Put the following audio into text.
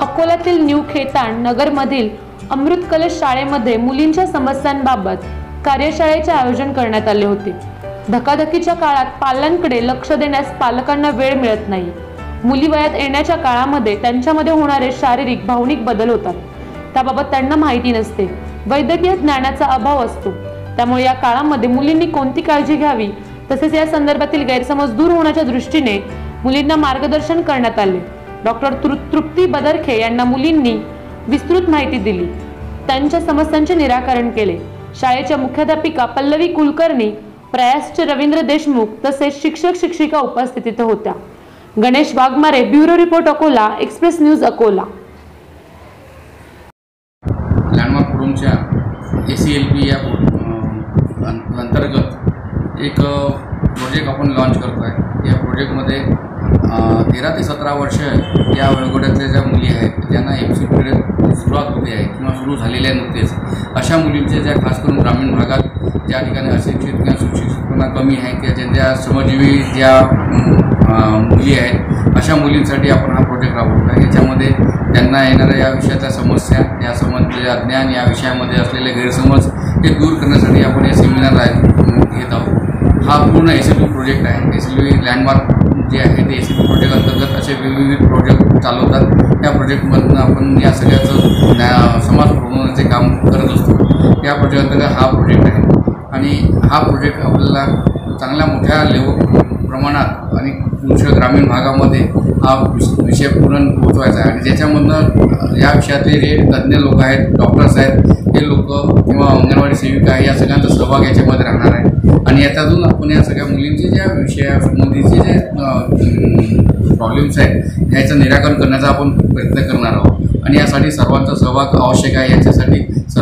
अकोल्यातील न्यू खेताण नगरमधील अमृत कलश शाळेमध्ये मुलींच्या समस्यांबाबत कार्यशाळेचे आयोजन करण्यात आले होते. धकाधकीच्या काळात पालकांकडे लक्ष देण्यास पालकांना वेळ मिळत नाही. मुली वयात येण्याच्या काळामध्ये त्यांच्यामध्ये होणारे शारीरिक भावनिक बदल होतात. त्याबाबत त्यांना माहिती नसते. वैद्यकीय ज्ञानाचा अभाव असतो. त्यामुळे या काळामध्ये मुलींनी कोणती काळजी घ्यावी? तसेच या संदर्भातील गैरसमज दूर होण्याच्या दृष्टीने मुलींना मार्गदर्शन करण्यात आले. डॉक्टर तृप्ती बदरखे यांना मुलींनी विस्तृत माहिती दिली. त्यांच्या समस्यांचे निराकरण केले. शाळेच्या मुख्याध्यापिका पल्लवी कुलकर्णी प्रयासचे रवींद्र देशमुख तसेच शिक्षक शिक्षिका उपस्थितीत होत्या. Ganesh Waghmare bureau report Akola express news Akola. Landmark फोरमच्या A C L P या अंतर्गत एक प्रोजेक्ट आपण लॉन्च करतो आहे या प्रोजेक्टमध्ये तेरा ते सतरा वर्ष या वयोगटातल्या ज्या मुली आहेत ज्यांना एम सी पिरियड सुरुवात होते आहे किंवा सुरू झालेल्या नुकतेच अशा मुलींच्या ज्या खास करून ग्रामीण भागात ज्या ठिकाणी अशिक्षित किंवा सुशिक्षितपणा कमी आहे किंवा ज्यांच्या श्रमजीवी ज्या मुली आहेत अशा मुलींसाठी आपण हा प्रोजेक्ट राबवतो आहे याच्यामध्ये त्यांना येणाऱ्या या विषयाच्या समस्या या समजलेले अज्ञान या विषयामध्ये असलेले गैरसमज हे दूर करण्यासाठी आपण हे सेमिनार आयोजित घेत आहोत हा पूर्ण एस एल बी प्रोजेक्ट आहे. एस एल बी लँडमार्क जे आहे ते एस एल बी प्रोजेक्ट अंतर्गत असे वेगवेगळे प्रोजेक्ट चालवतात. त्या प्रोजेक्टमधून आपण या सगळ्याचं ज्ञा- समाज प्रबोधनाचे काम करत असतो. या प्रोजेक्ट अंतर्गत हा प्रोजेक्ट आहे. आणि हा प्रोजेक्ट आपल्याला चांगल्या मोठ्या लेव प्रमाणात आणि तुमच्या ग्रामीण भागामध्ये हा विषय पूर्ण पोहोचवायचा आहे. आणि ज्याच्यामधनं या विषयातले जे तज्ज्ञ लोक आहेत डॉक्टर्स आहेत हे लोक किंवा अंगणवाडी सेविका आहे या सगळ्यांचा सहभाग याच्यामध्ये राहणार. आणि याच्यातून आपण या सगळ्या मुलींचे ज्या विषया विषयासंबंधीचे जे प्रॉब्लेम्स आहेत याचं निराकरण करण्याचा आपण प्रयत्न करणार आहोत. आणि यासाठी सर्वांचा सहभाग आवश्यक आहे याच्यासाठी सर्व